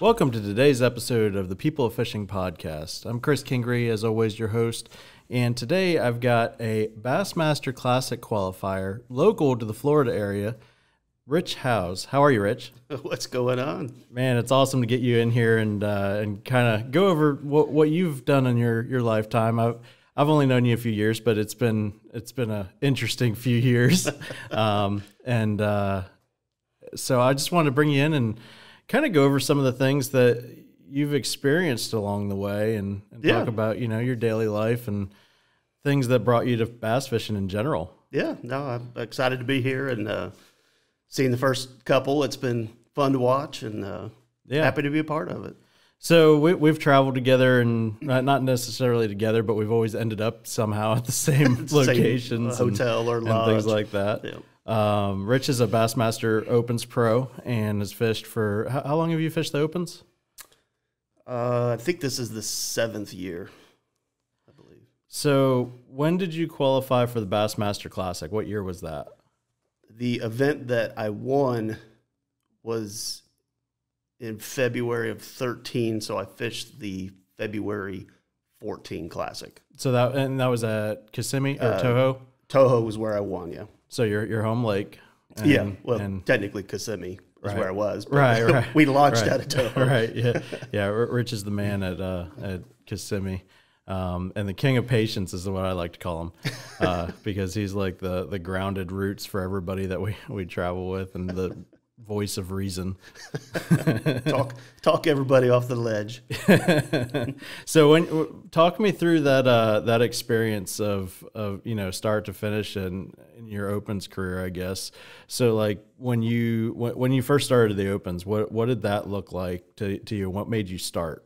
Welcome to today's episode of the People of Fishing podcast. I'm Chris Kingree, as always, your host. And today I've got a Bassmaster Classic qualifier local to the Florida area, Rich Howes. How are you, Rich? What's going on? Man, it's awesome to get you in here and uh, and kind of go over what, what you've done in your, your lifetime. I've I've only known you a few years, but it's been it's been a interesting few years, um, and uh, so I just wanted to bring you in and kind of go over some of the things that you've experienced along the way, and, and Yeah. talk about you know your daily life and things that brought you to bass fishing in general. Yeah, no, I'm excited to be here and uh, seeing the first couple. It's been fun to watch and uh, Yeah. happy to be a part of it. So we, we've traveled together, and not, not necessarily together, but we've always ended up somehow at the same Same, uh, locations, and- hotel or and, things lodge. like that. Yeah. Um, Rich is a Bassmaster Opens pro and has fished for how, how long have you fished the Opens? Uh, I think this is the seventh year, I believe. So when did you qualify for the Bassmaster Classic? What year was that? The event that I won was in February of 13, so I fished the February 14 Classic. So that and that was at Kissimmee or Uh, Toho. Toho was where I won, yeah. So your your home lake. And, yeah, well, and- technically Kissimmee is Right. where I was. but right, right. we launched right, out of Toho. right. Yeah, yeah. Rich is the man at uh, at Kissimmee, um, and the king of patience is what I like to call him, uh, because he's like the the grounded roots for everybody that we we travel with, and the voice of reason. talk talk everybody off the ledge. so when talk me through that uh, that experience of of you know start to finish in, in your opens career, I guess. So like when you when, when you first started the opens, what what did that look like to to you? What made you start?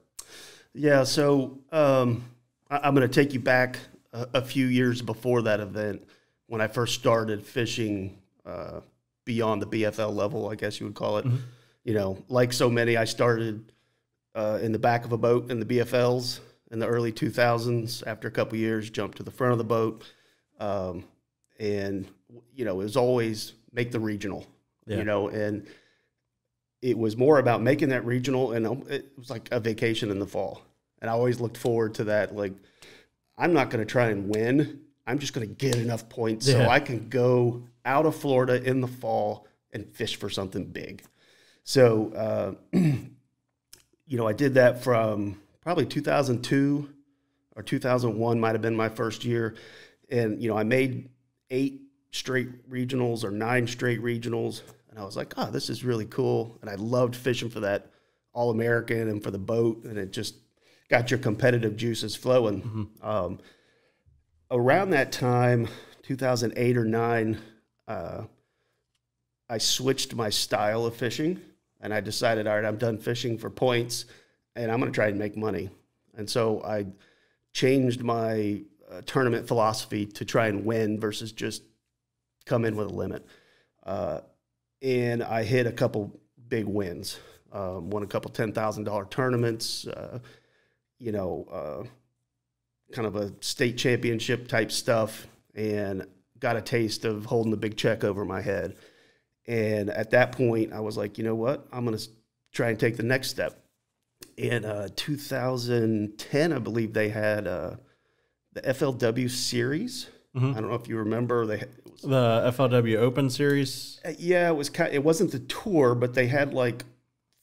Yeah, so um, I, I'm going to take you back a, a few years before that event when I first started fishing uh, beyond the BFL level, I guess you would call it. You know, like so many, I started uh, in the back of a boat in the BFLs in the early 2000s. After a couple years, jumped to the front of the boat, um, and you know, it was always make the regional. Yeah. You know, and it was more about making that regional, and um, it was like a vacation in the fall. And I always looked forward to that. Like, I'm not going to try and win. I'm just going to get enough points so I can go out of Florida in the fall and fish for something big. So, uh, you know, I did that from probably 2002 or 2001 might have been my first year. And, you know, I made eight straight regionals or nine straight regionals. And I was like, oh, this is really cool. And I loved fishing for that All American and for the boat. And it just got your competitive juices flowing. Um, around that time, 2008 or nine, uh, I switched my style of fishing and I decided, all right, I'm done fishing for points and I'm going to try and make money. And so I changed my uh, tournament philosophy to try and win versus just come in with a limit. Uh, and I hit a couple big wins, um, won a couple $10,000 tournaments, uh, you know, uh, kind of a state championship type stuff, and got a taste of holding the big check over my head. And at that point, I was like, you know what? I'm going to try and take the next step. In uh, 2010, I believe they had uh, the FLW series. Mhm. I don't know if you remember. They, was, The FLW Open Series. uh, yeah, it was kind. It wasn't the tour, but they had like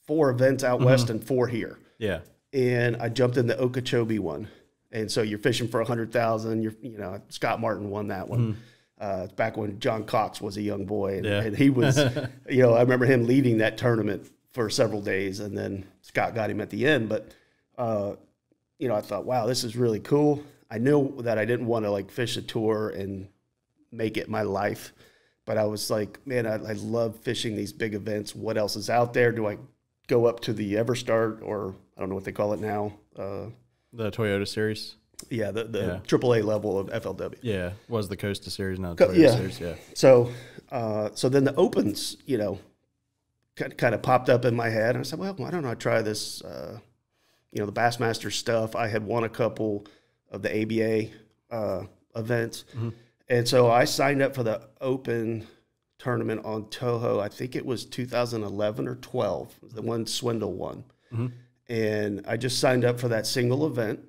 four events out west and four here. Yeah. And I jumped in the Okeechobee one, and so you're fishing for a hundred thousand. You're, you know, Scott Martin won that one. Uh, back when John Cox was a young boy, and, Yeah. and he was, you know, I remember him leading that tournament for several days, and then Scott got him at the end. But, uh, you know, I thought, wow, this is really cool. I knew that I didn't want to like fish a tour and make it my life, but I was like, man, I, I love fishing these big events. What else is out there? Do I go up to the Everstart or I don't know what they call it now? Uh, The Toyota Series. Yeah, the, the Yeah. AAA level of FLW. Yeah. Was the Costa Series, now Co- yeah. Series. Yeah. So, uh, so then the opens, you know, kind of popped up in my head, and I said, well, why don't I try this? Uh, you know, the Bassmaster stuff. I had won a couple of the ABA uh, events, and so I signed up for the Open tournament on Toho. I think it was 2011 or 12, the one Swindle won. and I just signed up for that single event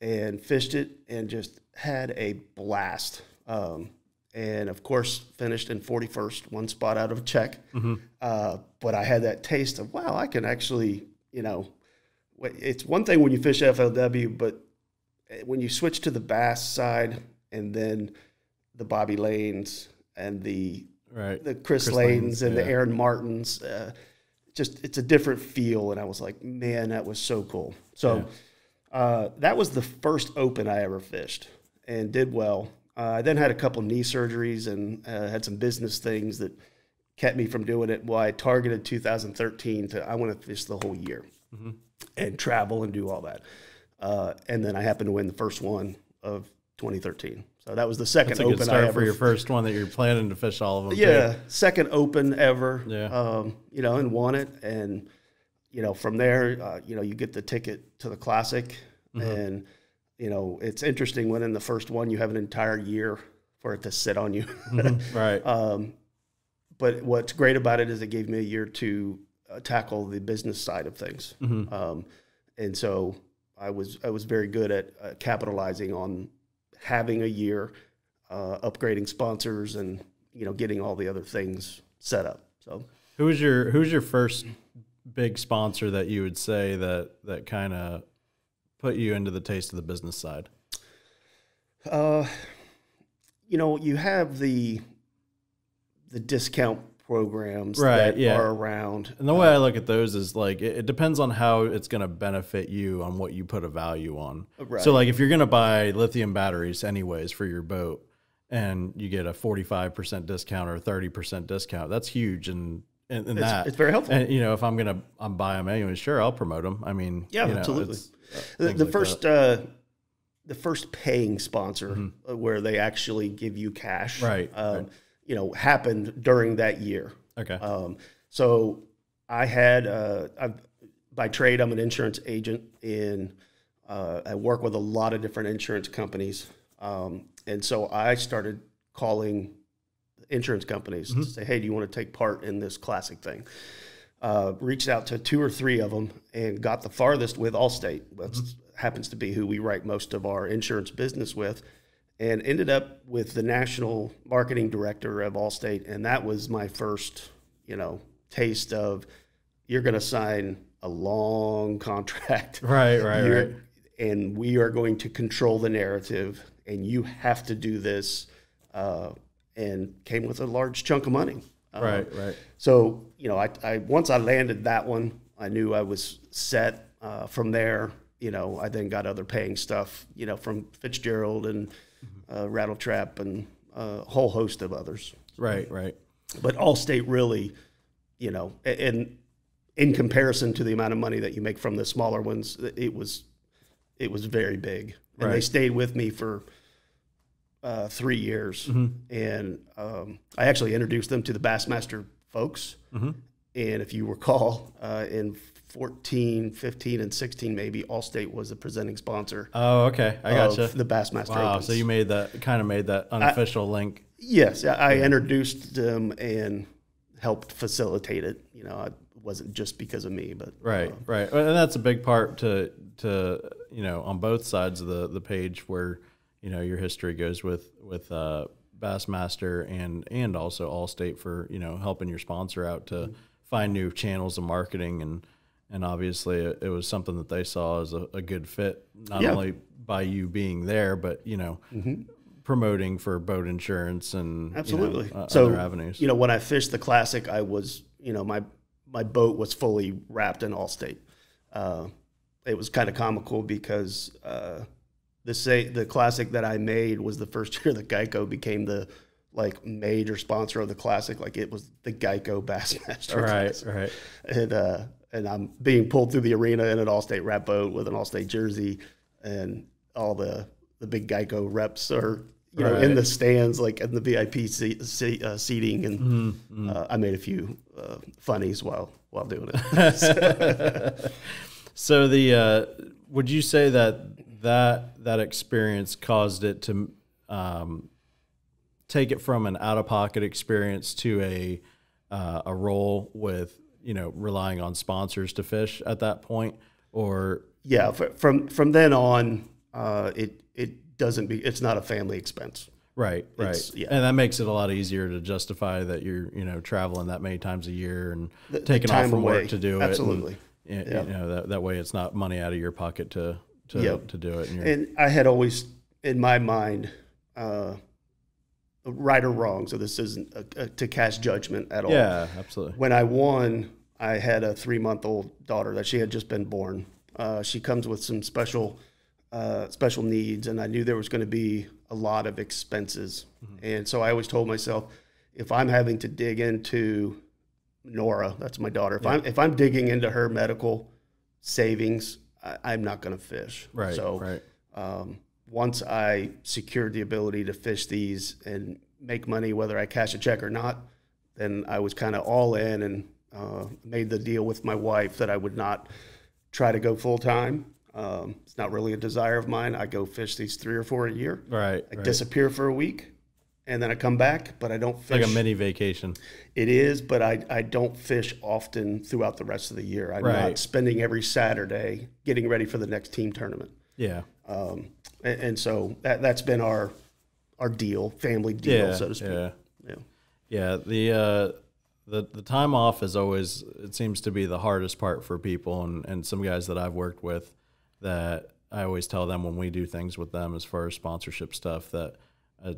and fished it and just had a blast. Um, and of course, finished in 41st, one spot out of check. Uh, but I had that taste of, wow, I can actually, you know, it's one thing when you fish FLW, but eh, when you switch to the bass side and then the Bobby Lanes and the Right. the Chris, Chris Lanes, Lanes, and yeah. the Aaron Martens. Uh, just it's a different feel, and I was like, man, that was so cool. So uh, that was the first Open I ever fished, and did well. Uh, I then had a couple knee surgeries and uh, had some business things that kept me from doing it. Well, I targeted 2013 to I want to fish the whole year Mm-hmm. and travel and do all that. Uh, and then I happened to win the first one of 2013. So that was the second That's a Open good I ever for your first one that you're planning to fish all of them. too. yeah, second open ever. Yeah. Um, you know, and won it, and you know, from there, uh, you know, you get the ticket to the classic, Mm-hmm. and you know, it's interesting when in the first one you have an entire year for it to sit on you. Right. um, but what's great about it is it gave me a year to uh, tackle the business side of things, Mm-hmm. um, and so I was I was very good at uh, capitalizing on having a year, uh, upgrading sponsors, and you know getting all the other things set up. So Who was your Who's your first big sponsor that you would say that that kind of put you into the taste of the business side? Uh, you know, you have the the discount programs Right, that yeah. are around. And the way I look at those is like it, it depends on how it's going to benefit you on what you put a value on. Right. So like if you're going to buy lithium batteries anyways for your boat and you get a 45% discount or 30% discount, that's huge and and, and It's, that it's very helpful. and you know if I'm going to I'm buy them anyway, sure I'll promote them. I mean, Yeah, you know, absolutely. uh, the, the like first uh, the first paying sponsor uh, where they actually give you cash. Right, Um, You know, happened during that year. okay. Um, so I had, uh, I've, by trade, I'm an insurance agent, and uh, I work with a lot of different insurance companies. Um, and so I started calling insurance companies to say, hey, do you want to take part in this classic thing? Uh, reached out to two or three of them and got the farthest with Allstate. That happens to be who we write most of our insurance business with and ended up with the national marketing director of Allstate, and that was my first, you know, taste of you're going to sign a long contract, right, right, You're- right. and we are going to control the narrative, and you have to do this, uh, and came with a large chunk of money. Uh, Right, right. so you know, I, I once I landed that one, I knew I was set. Uh, from there, you know, I then got other paying stuff, you know, from Fitzgerald and uh, Rat-L-Trap and uh, a whole host of others. Right, right. But Allstate really, you know, and in comparison to the amount of money that you make from the smaller ones, it was it was very big, and they stayed with me for uh, three years. Mm-hmm. And um, I actually introduced them to the Bassmaster folks. Mm-hmm. And if you recall, uh, in 14, 15, and 16, maybe Allstate was the presenting sponsor Oh, okay. I of gotcha. the Bassmaster Wow. Opens. So you made that kind of made that unofficial link. Yes, I I introduced them and helped facilitate it. You know, it wasn't just because of me, but Right, uh, right, and that's a big part to to you know on both sides of the the page where you know your history goes with with uh, Bassmaster and and also Allstate for you know helping your sponsor out to find new channels of marketing and and obviously it, it was something that they saw as a, a good fit not Yeah. only by you being there but you know promoting for boat insurance and you know, absolutely. uh, so other avenues. you know, when I fished the classic, I was you know my my boat was fully wrapped in Allstate. Uh, it was kind of comical because uh, the say the classic that I made was the first year that Geico became the like major sponsor of the classic. Like it was the Geico Bassmaster. right, Classic. right. and uh, and I'm being pulled through the arena in an Allstate wrap boat with an Allstate jersey, and all the the big Geico reps are you know in the stands like in the VIP seat, seat, uh, seating, and Mm-hmm, Uh, I made a few uh, funnies while while doing it. So the uh, would you say that that that experience caused it to um, take it from an out of pocket experience to a uh, a role with you know relying on sponsors to fish at that point, or Yeah, from from then on, uh, it it doesn't be. It's not a family expense. right, right, It's- yeah. and that makes it a lot easier to justify that you're you know traveling that many times a year and the taking off time from away. work to do Absolutely. it. absolutely Yeah. you know that that way it's not money out of your pocket to to Yep. to do it. And And I had always, in my mind, uh, right or wrong. So this isn't a, a, to cast judgment at all. yeah, absolutely. When I won, I had a three month old daughter that she had just been born. Uh, she comes with some special uh, special needs, and I knew there was going to be a lot of expenses. And so I always told myself, if I'm having to dig into Nora, that's my daughter. If I'm if I'm digging into her medical savings, I, I'm not going to fish. Right, So right. um, once I secured the ability to fish these and make money, whether I cash a check or not, then I was kind of all in and uh, made the deal with my wife that I would not try to go full time. Um, it's not really a desire of mine. I go fish these three or four a year. Right, I right. disappear for a week, and then I come back, but I don't fish. like a mini vacation. It is, but I, I don't fish often throughout the rest of the year. I'm Right. not spending every Saturday getting ready for the next team tournament. Yeah, Um, and, and so that that's been our our deal, family deal, yeah, so to speak. yeah. Yeah. Yeah, the uh, the the time off is always it seems to be the hardest part for people, and and some guys that I've worked with that I always tell them when we do things with them as far as sponsorship stuff that uh,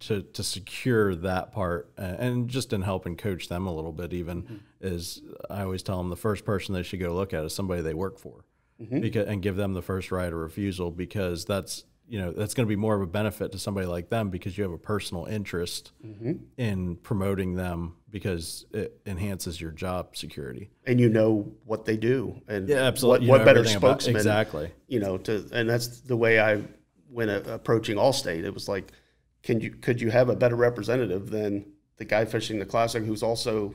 to to secure that part and just in helping coach them a little bit even mm-hmm. is I always tell them the first person they should go look at is somebody they work for mm-hmm. because and give them the first right of refusal because that's you know that's going to be more of a benefit to somebody like them because you have a personal interest mm-hmm. in promoting them because it enhances your job security. And you know what they do, and Yeah, absolutely. What, what better everything about- spokesman? exactly. You know, to and that's the way I when approaching Allstate. It was like, can you could you have a better representative than the guy fishing the classic who's also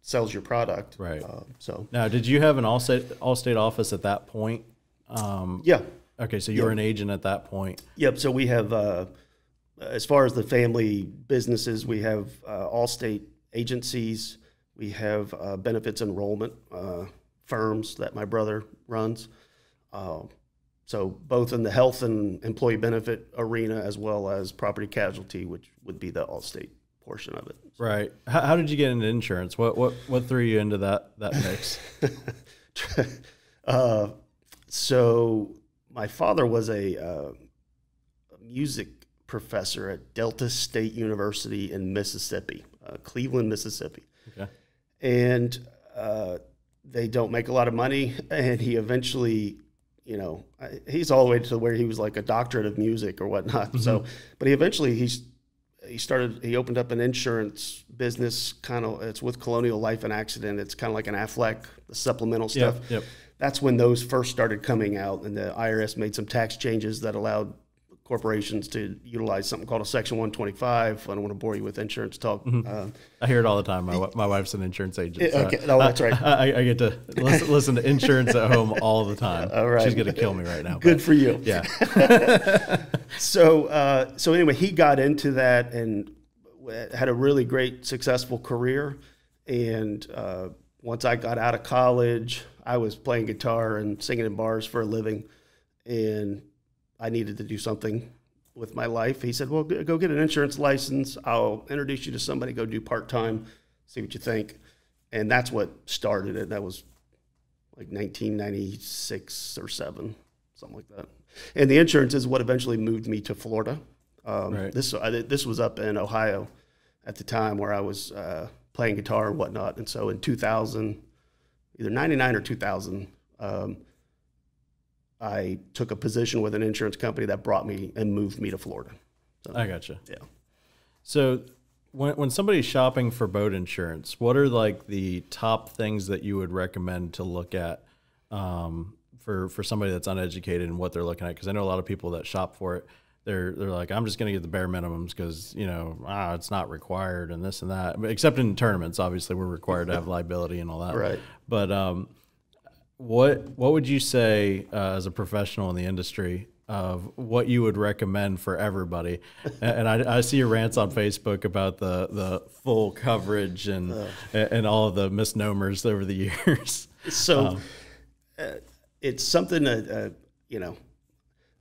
sells your product? Right. Uh, so Now, did you have an all state all state office at that point? Um, yeah, okay, so you were an agent at that point. Yep. So we have, uh, as far as the family businesses, we have uh, Allstate agencies. We have uh, benefits enrollment uh, firms that my brother runs. So both in the health and employee benefit arena, as well as property casualty, which would be the Allstate portion of it. Right. How, how did you get into insurance? What what what threw you into that that mix? uh, so my father was a, uh, music professor at Delta State University in Mississippi, uh, Cleveland, Mississippi, Okay. and uh, they don't make a lot of money. And he eventually, you know, I- he's all the way to where he was like a doctorate of music or whatnot. So, mm-hmm. but he eventually he's he started he opened up an insurance business kind of it's with colonial life and accident it's kind of like an Aflac the supplemental stuff Yep. Yep. that's when those first started coming out and the irs made some tax changes that allowed corporations to utilize something called a section 125 i don't want to bore you with insurance talk uh, I hear it all the time. My, my wife's an insurance agent. so okay no that's right I, I get to listen, listen to insurance at home all the time. All right. She's gonna kill me right now. good for you yeah. so uh, so anyway, he got into that and had a really great successful career. And uh, once I got out of college, I was playing guitar and singing in bars for a living, and I needed to do something with my life. He said, "Well, go get an insurance license. I'll introduce you to somebody. Go do part time, see what you think." And that's what started it. That was like 1996 or seven, something like that. And the insurance is what eventually moved me to Florida. Um, Right. This I, this was up in Ohio at the time where I was uh, playing guitar and whatnot. And so in 2000, either 99 or 2000, um, I took a position with an insurance company that brought me and moved me to Florida. I gotcha. Yeah. So when when somebody's shopping for boat insurance, what are like the top things that you would recommend to look at um, for for somebody that's uneducated and what they're looking at? Because I know a lot of people that shop for it. They're they're like, I'm just going to get the bare minimums because you know ah, it's not required and this and that. Except in tournaments, obviously we're required to have liability and all that. Right. But um, what what would you say uh, as a professional in the industry of what you would recommend for everybody. and I, I, see your rants on Facebook about the, the full coverage and uh, and all of the misnomers over the years. So um, uh, it's something that uh, you know.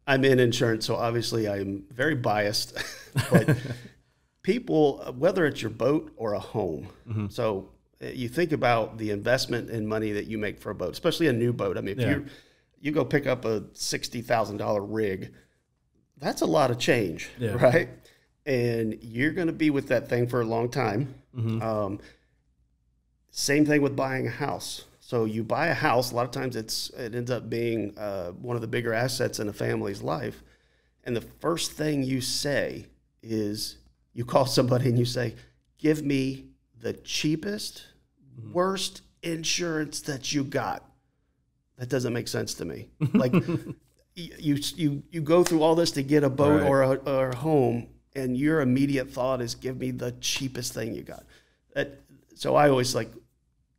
I'm in insurance, so obviously I'm very biased. but people, whether it's your boat or a home, mm-hmm. so uh, you think about the investment in money that you make for a boat, especially a new boat. I mean, if yeah. you you go pick up a sixty thousand dollar rig, that's a lot of change, yeah. right? And you're going to be with that thing for a long time. Mm-hmm. Um, same thing with buying a house. So you buy a house. A lot of times, it's it ends up being uh, one of the bigger assets in a family's life. And the first thing you say is, you call somebody and you say, "Give me the cheapest. Mm-hmm. worst insurance that you got." that doesn't make sense to me. Like you you you go through all this to get a boat right. or a, or a home, and your immediate thought is give me the cheapest thing you got. That, so I always like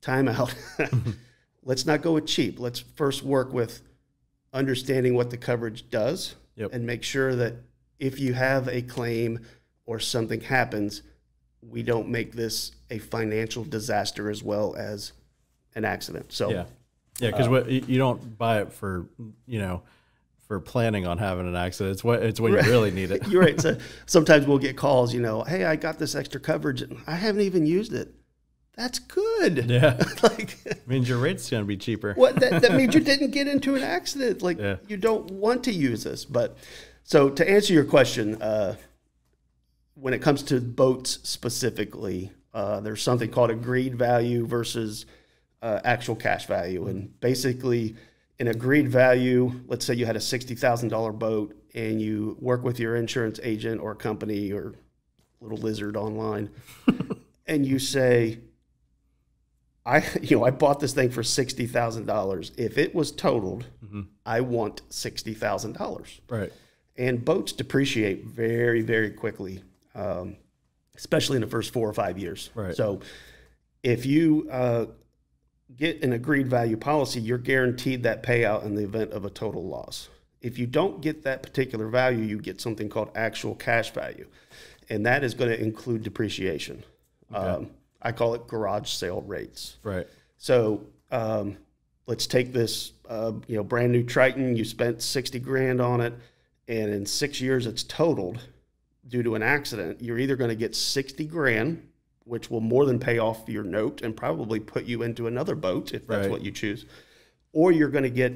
time out. Let's not go with cheap. Let's first work with understanding what the coverage does yep. and make sure that if you have a claim or something happens, we don't make this a financial disaster as well as an accident. So yeah. Yeah, because uh, you don't buy it for you know for planning on having an accident. It's what it's when right. you really need it. You're right. So sometimes we'll get calls. You know, hey, I got this extra coverage. And I haven't even used it. That's good. Yeah, like means your rate's going to be cheaper. what that, that, means you didn't get into an accident. Like yeah. you don't want to use this. But so to answer your question, uh, when it comes to boats specifically, uh, there's something called agreed value versus uh, actual cash value. And basically, an agreed value, let's say you had a $60,000 boat and you work with your insurance agent or company or little lizard online, and you say, I you know I bought this thing for sixty thousand dollars. If it was totaled, mm-hmm. I want sixty thousand dollars. Right. And boats depreciate very very quickly, um, especially in the first four or five years. Right. So if you uh, get an agreed value policy, you're guaranteed that payout in the event of a total loss. If you don't get that particular value, you get something called actual cash value, and that is going to include depreciation. Okay. Um, I call it garage sale rates. Right. So um, let's take this, uh, you know, brand new Triton. You spent sixty grand on it, and in six years it's totaled due to an accident. You're either going to get sixty grand which will more than pay off your note and probably put you into another boat if that's right. what you choose. Or you're going to get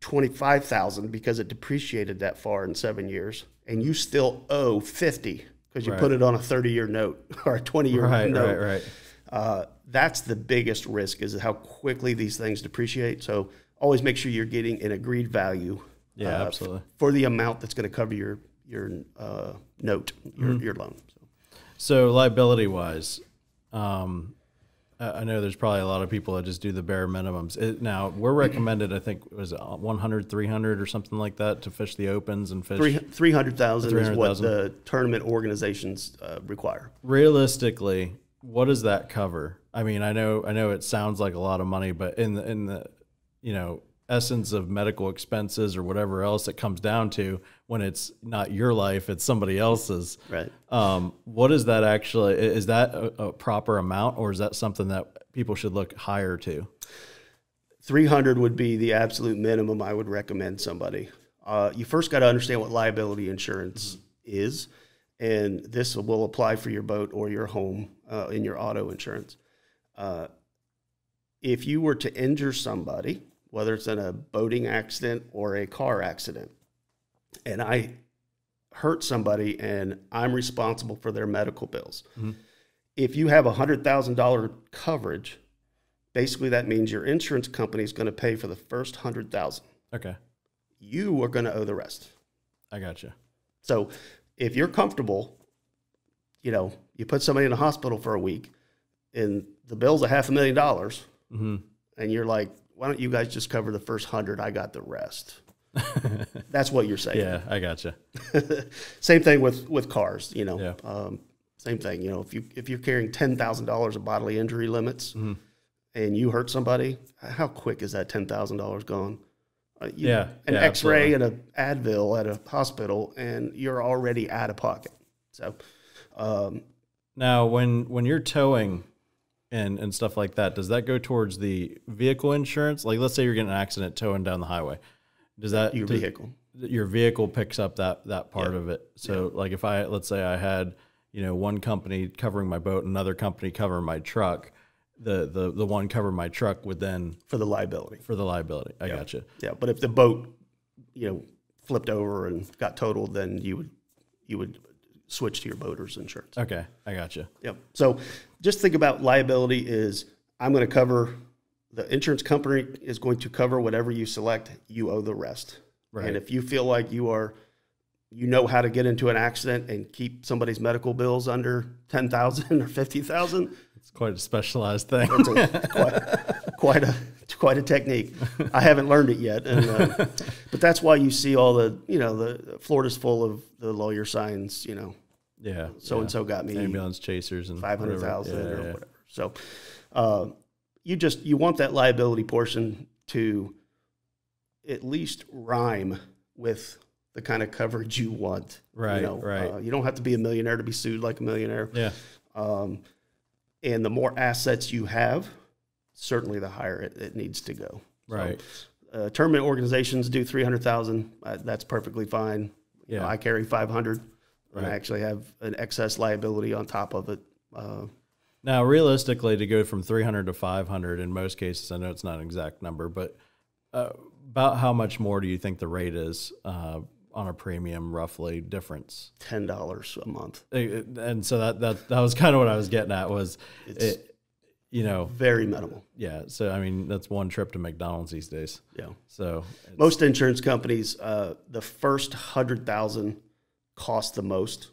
25,000 because it depreciated that far in 7 years and you still owe 50 because you right. put it on a 30-year note or a 20-year right, note. Right, right, uh, that's the biggest risk is how quickly these things depreciate. So always make sure you're getting an agreed value. Yeah, uh, absolutely. For the amount that's going to cover your your uh, note, your, mm-hmm. your loan. So liability wise, um, I know there's probably a lot of people that just do the bare minimums. It, now we're recommended, I think, was it 100, 300 or something like that to fish the opens and fish. 300,000 300, is what the tournament organizations uh, require. Realistically, what does that cover? I mean, I know, I know it sounds like a lot of money, but in the, in the, you know, essence of medical expenses or whatever else it comes down to when it's not your life it's somebody else's. Right. Um, what is that actually is that a, a, proper amount or is that something that people should look higher to? 300 would be the absolute minimum i would recommend somebody. Uh, you first got to understand what liability insurance mm-hmm. is and this will apply for your boat or your home uh, in your auto insurance. Uh, if you were to injure somebody whether it's in a boating accident or a car accident, and I hurt somebody and I'm responsible for their medical bills. Mm-hmm. If you have a $100,000 coverage, basically that means your insurance company is going to pay for the first 100,000. Okay. You are going to owe the rest. I got you. So if you're comfortable, you know, you put somebody in a hospital for a week and the bill's a half a million dollars mm-hmm. and you're like, why don't you guys just cover the first hundred? I got the rest. That's what you're saying. Yeah, I got you. same thing with with cars. You know, yeah. um, same thing. You know, if you if you're carrying ten thousand dollars of bodily injury limits, mm-hmm. and you hurt somebody, how quick is that ten thousand dollars gone? Uh, you- Yeah, an yeah, X-ray and a Advil at a hospital, and you're already out of pocket. So, um, Now, when when you're towing and and stuff like that, does that go towards the vehicle insurance? Like, let's say you're getting an accident towing down the highway. Does that your does- vehicle. your vehicle picks up that that part of it. So like if I let's say I had, you know, one company covering my boat, and another company covering my truck, the the the one covering my truck would then for the liability. for the liability. I gotcha. Yeah, but if the boat, you know, flipped over and got totaled, then you would you would switch to your boater's insurance. Okay, I gotcha. Yep. So just think about liability is I'm going to cover the insurance company is going to cover whatever you select. You owe the rest. Right. And if you feel like you are you know how to get into an accident and keep somebody's medical bills under 10,000 or 50,000, It's quite a specialized thing. it's a, quite, quite a quite a technique. I haven't learned it yet, and, uh, but that's why you see all the you know the Florida's full of the lawyer signs. You know, yeah. so and so got me ambulance chasers and five hundred thousand Yeah, or yeah. whatever. So, uh, you just you want that liability portion to at least rhyme with the kind of coverage you want. Right, You know, right. Uh, you don't have to be a millionaire to be sued like a millionaire. Yeah. Um, and the more assets you have, certainly the higher it, it needs to go. So, Right. uh, tournament organizations do 300,000. Uh, that's perfectly fine. You know, Yeah. I carry 500 and I actually have an excess liability on top of it. Uh, Now, realistically, to go from 300 to 500 in most cases, I know it's not an exact number, but uh, about how much more do you think the rate is uh, on a premium, roughly difference? $10 a month. Uh, And so that that that was kind of what I was getting at was, it, you know, very minimal. yeah. So I mean, that's one trip to McDonald's these days. Yeah. So Most insurance companies, uh, the first 100,000 cost the most.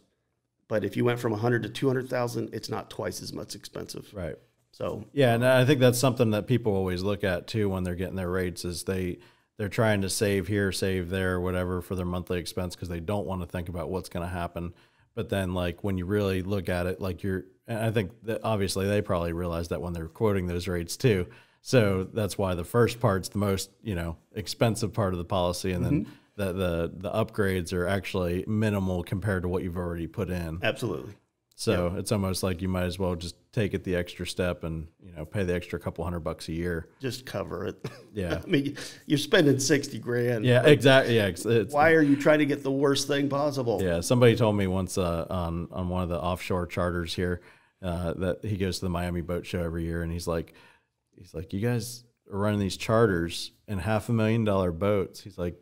But if you went from 100 to 200,000, it's not twice as much expensive. right. So Yeah, and I think that's something that people always look at too when they're getting their rates is they they're trying to save here, save there, whatever for their monthly expense because they don't want to think about what's going to happen. But then, like when you really look at it, like you're, and I think that obviously they probably realize that when they're quoting those rates too. So that's why the first part's the most you know expensive part of the policy, and then mm-hmm. The the the upgrades are actually minimal compared to what you've already put in. absolutely. So it's almost like you might as well just take it the extra step and you know pay the extra couple hundred bucks a year. Just cover it. Yeah. I mean, you're spending 60 grand. Yeah, exactly. Yeah, it's, Why are you trying to get the worst thing possible? yeah. Somebody told me once uh, on on one of the offshore charters here uh, that he goes to the Miami Boat Show every year, and he's like, he's like, you guys are running these charters in half a million dollar boats. He's like,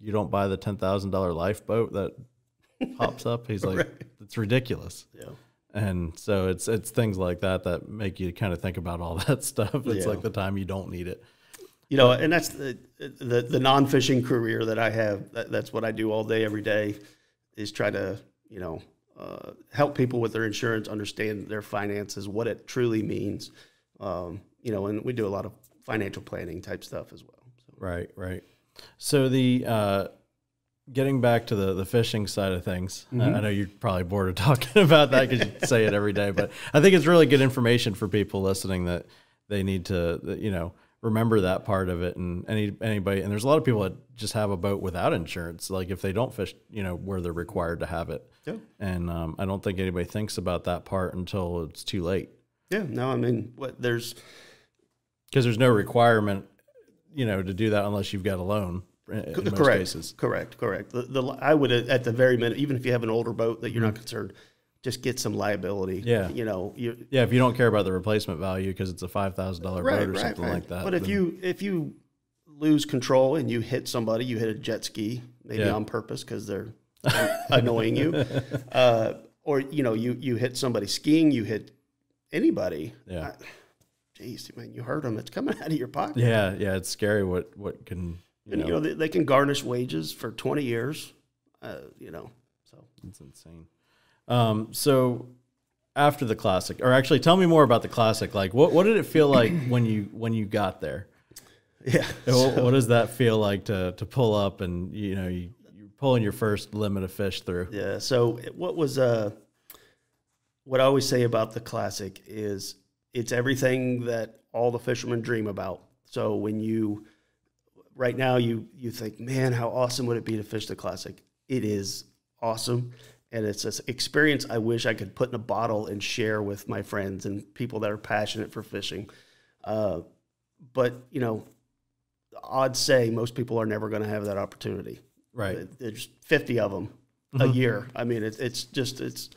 you don't buy the ten thousand dollar lifeboat that pops up. He's like, it's ridiculous. Yeah. And so it's it's things like that that make you kind of think about all that stuff. It's Yeah. like the time you don't need it. You know, and that's the the, the non fishing career that I have. That, that's what I do all day, every day, is try to you know uh, help people with their insurance, understand their finances, what it truly means. Um, you know, and we do a lot of financial planning type stuff as well. So, Right, right. So the uh, getting back to the the fishing side of things, I- I know you're probably bored of talking about that because you say it every day, but I think it's really good information for people listening that they need to, that, you know, remember that part of it. And any anybody, and there's a lot of people that just have a boat without insurance. Like if they don't fish, you know, where they're required to have it. Yeah. And um, I don't think anybody thinks about that part until it's too late yeah, no, I mean, what there's because there's no requirement, you know, to do that unless you've got a loan. Most correct, cases. correct, correct. The, the I would at the very minute, even if you have an older boat that you're not concerned, just get some liability. Mm-hmm. Yeah. you know, you Yeah, if you don't care about the replacement value because it's a five thousand dollar boat or something like that. But if you if you lose control and you hit somebody, you hit a jet ski, maybe Yeah. on purpose because they're annoying you, uh, or you know you you hit somebody skiing, you hit anybody. Yeah. I, geez, man, you hurt them. It's coming out of your pocket. yeah, yeah, it's scary what what can you and know, you know they, they can garnish wages for twenty years. Uh, you know, so it's insane. Um, so after the classic, or actually, tell me more about the classic. Like, what what did it feel like when you when you got there? yeah. what, what does that feel like to to pull up and you know you, you're pulling your first limit of fish through? Yeah. So what was uh, what I always say about the classic is it's everything that all the fishermen dream about. So when you right now you you think, man, how awesome would it be to fish the classic? It is awesome, and it's an experience I wish I could put in a bottle and share with my friends and people that are passionate for fishing. Uh, but you know, odds say most people are never going to have that opportunity. Right. There's 50 of them a year. I mean, it's it's just it's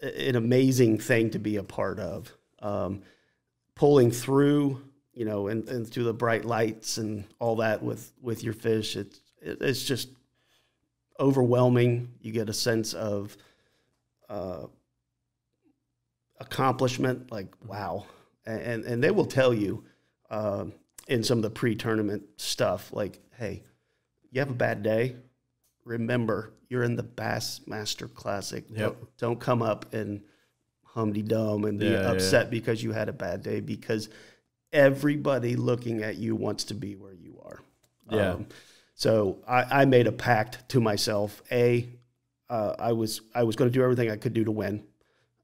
an amazing thing to be a part of. Um, pulling through, you know, and, and through the bright lights and all that with with your fish, it's it, it's just overwhelming. You get a sense of uh, accomplishment, like wow, and and they will tell you uh, in some of the pre-tournament stuff, like, hey, you have a bad day. Remember, you're in the Bassmaster Classic. Yep. Don't, don't come up and humdy dum and be Yeah, yeah. upset because you had a bad day because everybody looking at you wants to be where you are. Yeah. Um, so I, I made a pact to myself. A, uh, I was I was going to do everything I could do to win,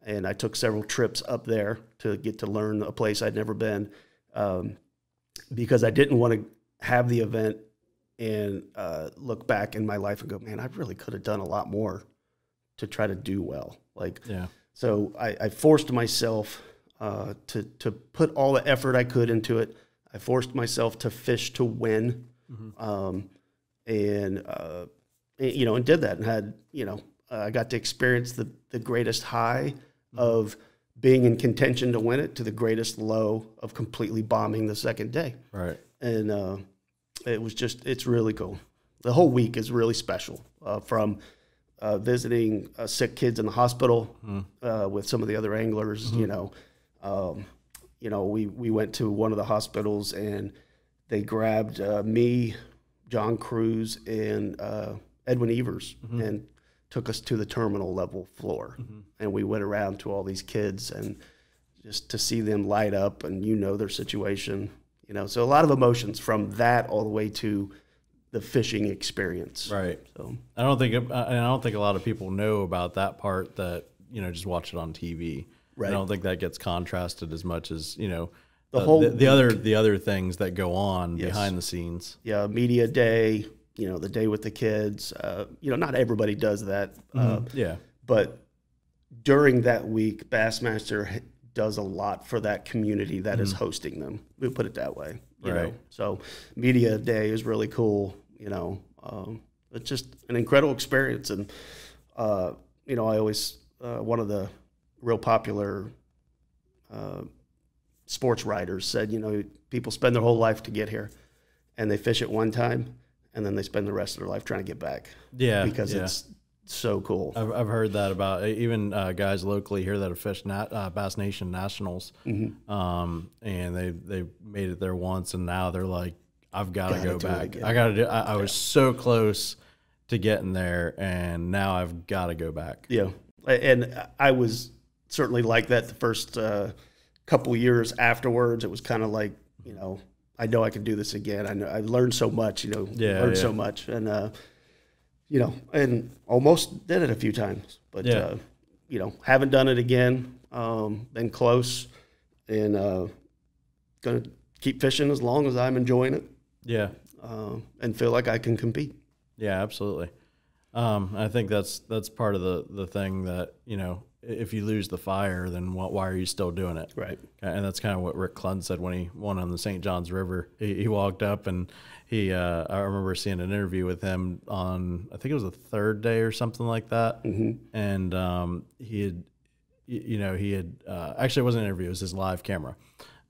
and I took several trips up there to get to learn a place I'd never been, um, because I didn't want to have the event and uh, look back in my life and go, man, I really could have done a lot more to try to do well. Like Yeah. So I, I forced myself uh, to to put all the effort I could into it. I forced myself to fish to win, um, and uh, and, you know, and did that, and had you know, I got to experience the the greatest high of being in contention to win it to the greatest low of completely bombing the second day, Right. and uh, it was just it's really cool. The whole week is really special uh, from uh, visiting uh, sick kids in the hospital uh, with some of the other anglers. You know, um, you know, we we went to one of the hospitals and they grabbed uh, me, John Crews, and uh, Edwin Evers and took us to the terminal level floor, and we went around to all these kids and just to see them light up and you know their situation. You know, so a lot of emotions from that all the way to the fishing experience. Right. So I don't think, I don't think a lot of people know about that part that you know just watch it on TV. Right. I don't think that gets contrasted as much as you know The uh, whole the, the other the other things that go on Yes. behind the scenes. yeah, media day, you know, the day with the kids. Uh, you know, not everybody does that, uh, Yeah. but during that week, Bassmaster does a lot for that community that is hosting them. We'll put it that way, you know. Right. So, media day is really cool. You know, um, it's just an incredible experience, and uh, you know, I always uh, one of the real popular uh, sports writers said, you know, people spend their whole life to get here, and they fish it one time, and then they spend the rest of their life trying to get back Yeah. because yeah. it's so cool. I've, I've heard that about even uh, guys locally here that have fished nat, uh, Bass Nation Nationals, Mm-hmm. um, and they they made it there once, and now they're like, I've got to go back. I got to do. I, I was so close to getting there, and now I've got to go back. Yeah, and I was certainly like that the first uh, couple years afterwards. It was kind of like you know, I know I can do this again. I know I learned so much. You know, Yeah, learned yeah. so much, and uh, you know, and almost did it a few times, but Yeah. uh, you know, haven't done it again. Um, been close, and uh, gonna keep fishing as long as I'm enjoying it Yeah, uh, and feel like I can compete. yeah, absolutely. Um, I think that's that's part of the the thing that you know, if you lose the fire, then what, why are you still doing it? Right. And that's kind of what Rick Clunn said when he won on the St. Johns River. He, he walked up and he, uh, I remember seeing an interview with him on, I think it was the third day or something like that. And um, he had, you know, he had, uh, actually, it wasn't an interview, it was his live camera.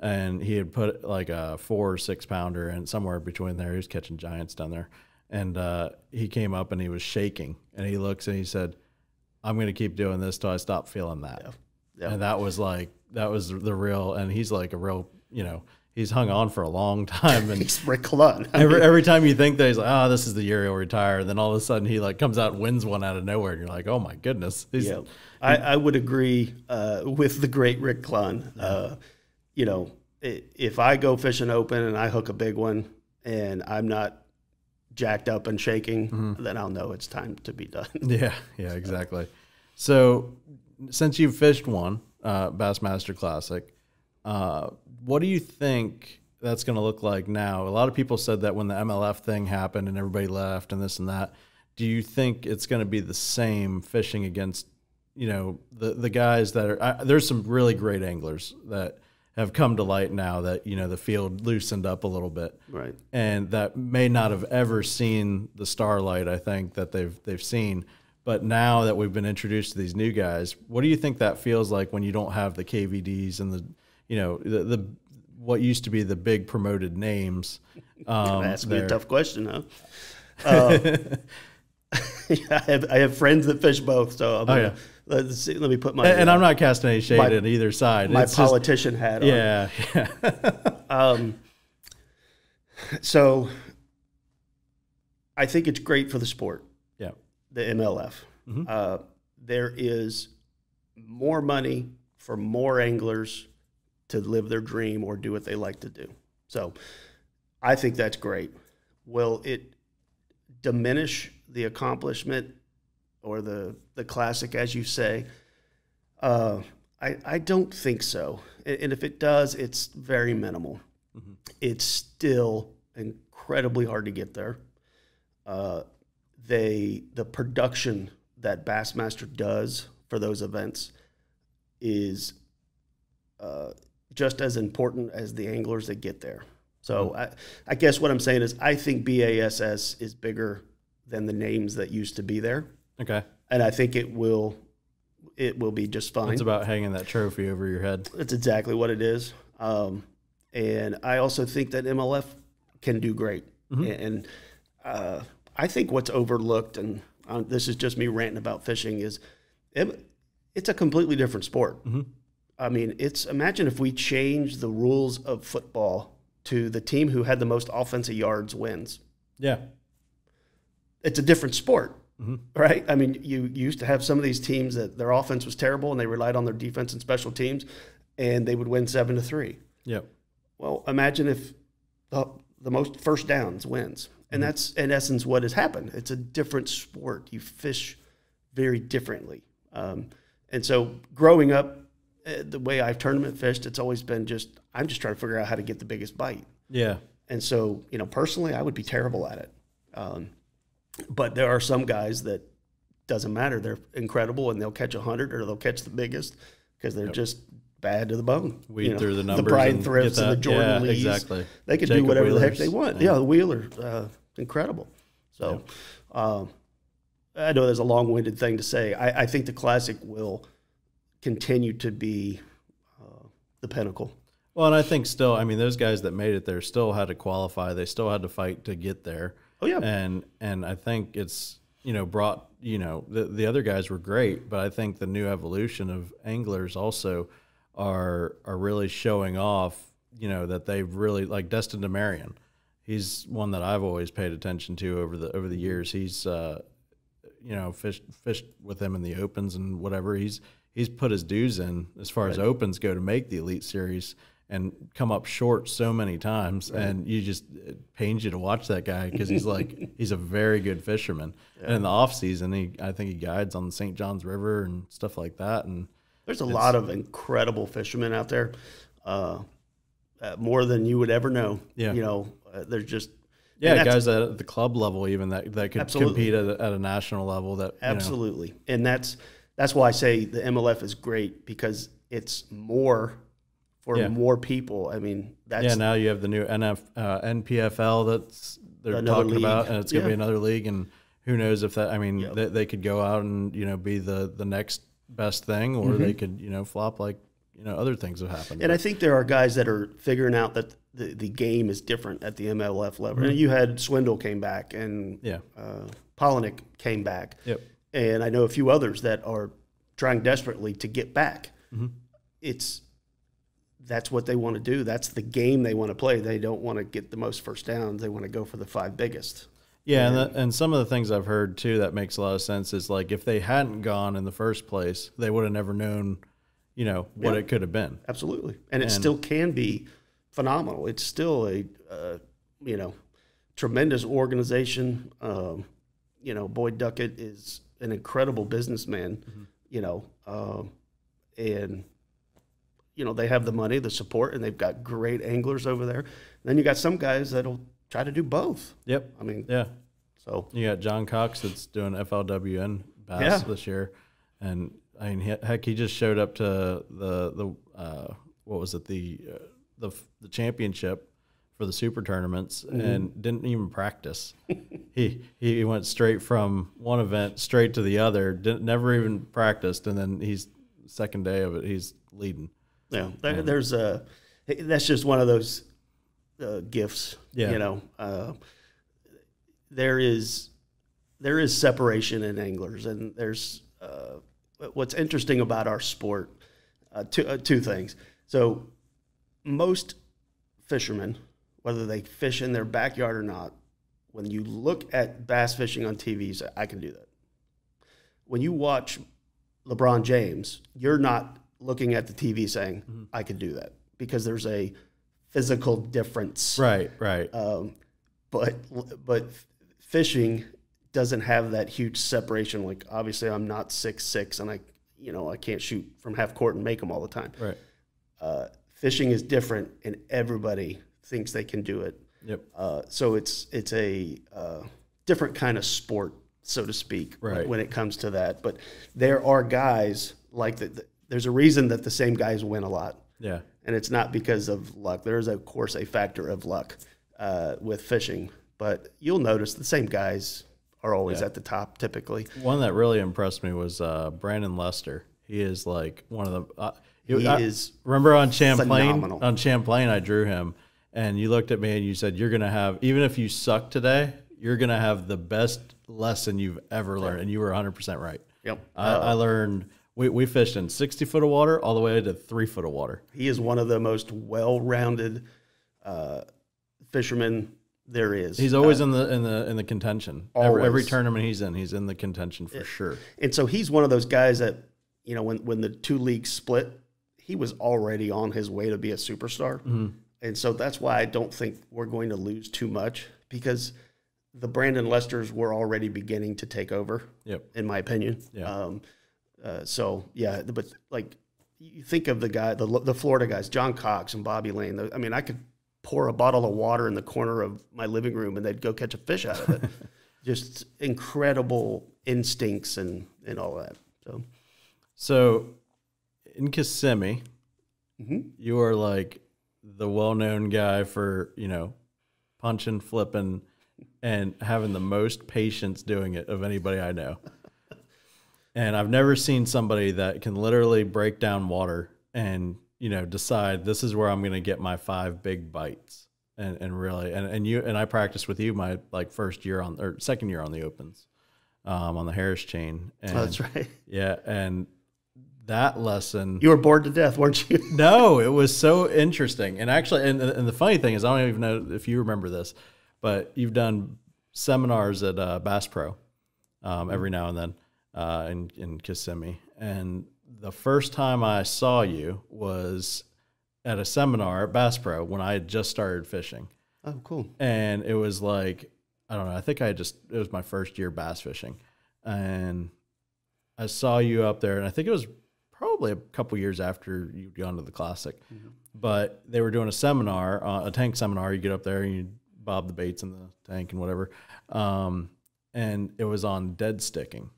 And he had put like a four or six pounder and somewhere between there, he was catching giants down there. And uh, he came up and he was shaking. And he looks and he said, I'm going to keep doing this till I stop feeling that. Yeah. And that was like, that was the real, and he's like a real, you know, he's hung on for a long time. And It's Rick Clunn. every, every time you think that he's like, oh, this is the year he'll retire. And then all of a sudden he like comes out and wins one out of nowhere. And you're like, oh my goodness. He's, Yeah, I, I would agree uh, with the great Rick Clunn. Uh, you know, if I go fishing open and I hook a big one and I'm not jacked up and shaking, then I'll know it's time to be done. Yeah, yeah, exactly. So, since you've fished one uh, Bassmaster Classic, uh, what do you think that's going to look like now? A lot of people said that when the MLF thing happened and everybody left and this and that. Do you think it's going to be the same fishing against, you know, the the guys that are? I, there's some really great anglers that have come to light now that you know the field loosened up a little bit, Right. and that may not have ever seen the starlight. I think that they've they've seen, but now that we've been introduced to these new guys, what do you think that feels like when you don't have the KVDs and the, you know, the, the what used to be the big promoted names? Um, me a tough question, huh? Uh, I have I have friends that fish both, so I'm gonna, yeah. Let's see, let me put my And, and I'm not casting any shade My- at either side. my It's just- politician hat on. yeah, yeah, Um, so I think it's great for the sport, yeah, the MLF. Mhm. Uh, there is more money for more anglers to live their dream or do what they like to do. So I think that's great. Will it diminish the accomplishment or the, the classic, as you say? Uh, I, I don't think so. And if it does, it's very minimal. It's still incredibly hard to get there. Uh, they the production that Bassmaster does for those events is uh, just as important as the anglers that get there. So I, I guess what I'm saying is I think BASS is bigger than the names that used to be there, okay. and I think it will it will be just fine. It's about hanging that trophy over your head. That's exactly what it is. Um, and I also think that MLF can do great. And uh, I think what's overlooked, and uh, this is just me ranting about fishing, is it, it's a completely different sport. I mean, it's imagine if we change the rules of football to the team who had the most offensive yards wins. Yeah, It's a different sport. Right? I mean, you, you used to have some of these teams that their offense was terrible and they relied on their defense and special teams, and they would win seven to three. yep, Well, imagine if the, the most first downs wins. And that's in essence what has happened. It's a different sport. You fish very differently. Um, and so growing up, uh, the way I've tournament fished, it's always been just, I'm just trying to figure out how to get the biggest bite. yeah, And so, you know, personally, I would be terrible at it. Um, but there are some guys that doesn't matter. They're incredible and they'll catch a hundred or they'll catch the biggest because they're just bad to the bone. Weed You know, through the numbers. The Bryan Thrifts and the Jordan yeah, Lees. exactly. They can Jacob do whatever the heck they want. yeah. Yeah, the Wheeler, uh, incredible. So, um, I know there's a long-winded thing to say. I, I think the classic will continue to be uh, the pinnacle. Well, and I think still, I mean, those guys that made it there still had to qualify. They still had to fight to get there. Oh yeah, And and I think it's you know brought you know the the other guys were great, but I think the new evolution of anglers also are are really showing off. You know that they've really like Destin DeMarion. He's one that I've always paid attention to over the over the years. He's uh, you know fished fished with him in the opens and whatever. He's he's put his dues in as far as opens go to make the elite series and come up short so many times and you just it pains you to watch that guy because he's like he's a very good fisherman and in the off season he i think he guides on the st john's river and stuff like that and There's a lot of incredible fishermen out there, uh, uh, more than you would ever know. Yeah. you know, uh, there's just yeah guys at the club level even that, that could Absolutely. compete at a, at a national level that you know, absolutely, and that's that's why I say the MLF is great because it's more for Yeah. more people. I mean, that's yeah now you have the new NF, uh, npfl that's they're talking about and it's going to be another league and who knows if that i mean Yep. they, they could go out and you know be the the next best thing or they could you know flop like you know other things have happened Mm-hmm. And I think there are guys that are figuring out that the, the game is different at the MLF level. And you had Swindle came back and yeah uh, Palaniuk came back. yep And I know a few others that are trying desperately to get back. It's that's what they want to do. That's the game they want to play. They don't want to get the most first downs. They want to go for the five biggest. Yeah, and, the, and some of the things I've heard too that makes a lot of sense is like if they hadn't gone in the first place, they would have never known, you know, what Yeah. it could have been. Absolutely, and it still can be phenomenal. It's still a uh, you know tremendous organization. Um, you know, Boyd Duckett is an incredible businessman. You know, um, and you know they have the money, the support, and they've got great anglers over there. then you got some guys that'll try to do both. Yep. I mean, Yeah. so You got John Cox that's doing FLWN bass Yeah. this year, and I mean, heck, he just showed up to the the uh, what was it the uh, the the championship for the super tournaments Mm-hmm. and didn't even practice. he he went straight from one event straight to the other, didn't never even practiced, and then he's second day of it, he's leading. Yeah, there, there's a. That's just one of those uh, gifts. Yeah. You know, uh, there is there is separation in anglers, and there's uh, what's interesting about our sport. Uh, two uh, two things. So, most fishermen, whether they fish in their backyard or not, when you look at bass fishing on TV, you say, "I can do that." When you watch LeBron James, you're not looking at the TV saying, I could do that because there's a physical difference. Right, right. Um, but but fishing doesn't have that huge separation. Like obviously, I'm not six six, and I you know I can't shoot from half court and make them all the time. right. Uh, fishing is different, and everybody thinks they can do it. Yep. Uh, so it's it's a uh, different kind of sport, so to speak, when- Right. when it comes to that. But there are guys like that. There's a reason that the same guys win a lot, Yeah. and it's not because of luck. There is, of course, a factor of luck uh, with fishing, but you'll notice the same guys are always at the top typically. One that really impressed me was uh, Brandon Lester. He is like one of the. Uh, He I- is Remember on Champlain? phenomenal. On Champlain, I drew him, and you looked at me and you said, "You're gonna have even if you suck today, you're gonna have the best lesson you've ever learned." And you were 100 percent right. Yep. I, I learned. We, we fished in 60 foot of water all the way to three foot of water. He is one of the most well-rounded uh, fishermen there is. He's always in the in the in the contention. Every, every tournament he's in, he's in the contention for sure. And so he's one of those guys that, you know, when, when the two leagues split, he was already on his way to be a superstar. Mm-hmm. And so that's why I don't think we're going to lose too much because the Brandon Lesters were already beginning to take over, Yep. in my opinion. Yeah. Um, uh, so, yeah, but like you think of the guy, the, the Florida guys, John Cox and Bobby Lane. I mean, I could pour a bottle of water in the corner of my living room and they'd go catch a fish out of it. Just incredible instincts and, and all that. So, So in Kissimmee, Mhm. you are like the well-known guy for you know punching, flipping, and having the most patience doing it of anybody I know. and I've never seen somebody that can literally break down water and you know decide this is where I'm going to get my five big bites. And, and really and, and you and I practiced with you my like first year on or second year on the opens um, on the Harris chain and that's right. yeah and that lesson You were bored to death, weren't you? no, it was so interesting. And actually, and, and the funny thing is, I don't even know if you remember this, but you've done seminars at uh, Bass Pro um, every now and then uh, in, in Kissimmee. And the first time I saw you was at a seminar at Bass Pro when I had just started fishing. Oh, cool. And it was like, I don't know, I think I just, it was my first year bass fishing. And I saw you up there, and I think it was probably a couple years after you'd gone to the classic. But they were doing a seminar, uh, a tank seminar. You get up there and you bob the baits in the tank and whatever. Um, and it was on dead sticking.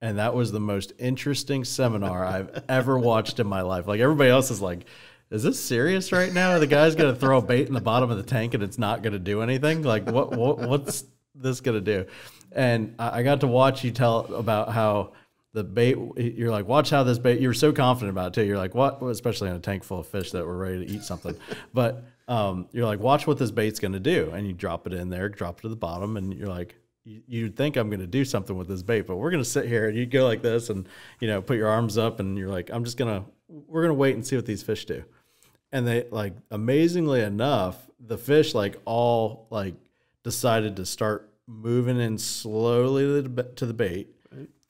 And that was the most interesting seminar I've ever watched in my life. Like everybody else is like, is this serious right now? The guy's gonna throw a bait in the bottom of the tank and it's not gonna do anything. Like what, what what's this gonna do? And I got to watch you tell about how the bait. You're like, watch how this bait. you're so confident about it too. You're like, what? Especially in a tank full of fish that were ready to eat something. but um, you're like, watch what this bait's gonna do, and you drop it in there, drop it to the bottom, and you're like, you'd think I'm going to do something with this bait, but we're going to sit here and you go like this and, you know, put your arms up and you're like, I'm just going to, we're going to wait and see what these fish do. And they like, amazingly enough, the fish like all like decided to start moving in slowly to the, ba- to the bait.